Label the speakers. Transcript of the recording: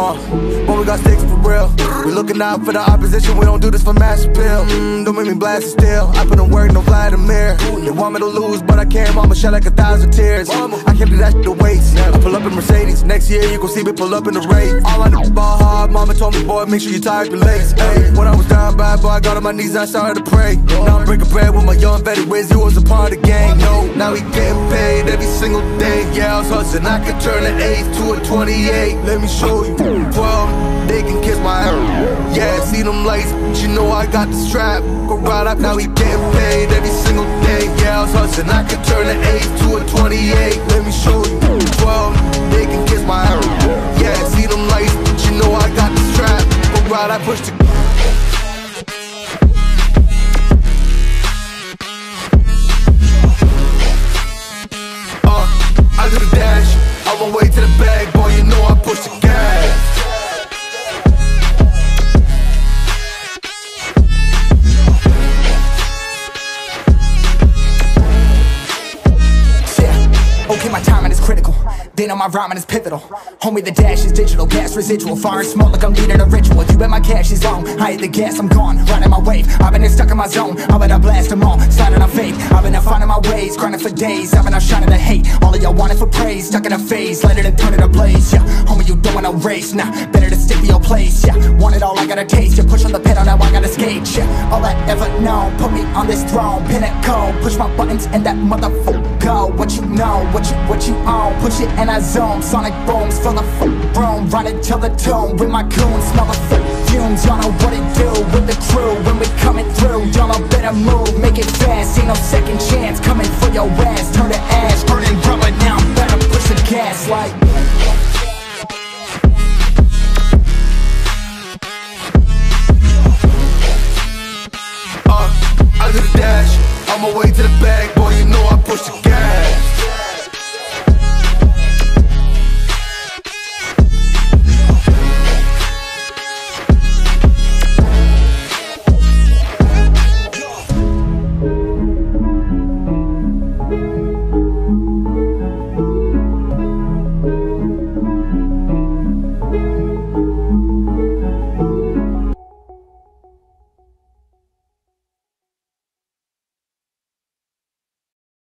Speaker 1: Uh, when we got sticks for real, we looking out for the opposition. We don't do this for mass appeal. Mm, don't make me blast it still. I put in work, no Vladimir. They want me to lose, but I can't. Mama shed like a thousand tears. I can't do that shit to waste. I pull up in Mercedes. Next year you gon' see me pull up in the race. All I the ball hard Mama told me, boy, make sure you tie up your legs. Hey, when I was down bad, boy, I got on my knees, I started to pray. Now I'm breaking bread with my young vet, Wiz, you was a part of the gang. No, now he getting paid every single day. Yeah, I was hustling, I could turn an 8 to a 28. Let me show you. 12, they can kiss my ass. Yeah, see them lights, but you know I got the strap. Go right up, now he getting paid every single day. Yeah, I was hustling, I could turn an 8 to a 28. I dash, on my way to the bag, boy,
Speaker 2: They know my rhyming is pivotal. Homie, the dash is digital, gas residual. Fire and smoke like I'm leading a ritual. You bet my cash is on. I hit the gas, I'm gone. Riding my wave. I've been stuck in my zone. I bet I blast them all. Sliding on faith. I've been out finding my ways. Grinding for days. I've been out shining the hate. All of y'all wanted for praise. Stuck in a phase. Let it and turn it ablaze. Yeah, homie, you don't wanna race. Nah, better to stick to your place. Yeah, want it all, I gotta taste. You push on the pedal, now I gotta skate. Yeah, all I ever known. Put me on this throne. Pinnacle. Push my buttons and that motherfucker go. What you know, what you, what you own. Push it and I zone. Sonic booms the f- room. Run it till the tomb. With my goons, smell the fumes. Y'all know what it do with the crew when we coming through. Y'all know better move, make it fast. Ain't no second chance coming for your ass. Turn to ash, burning rubber now. I'm Better push the gas like.
Speaker 1: Uh, I the dash, on my way to the bag.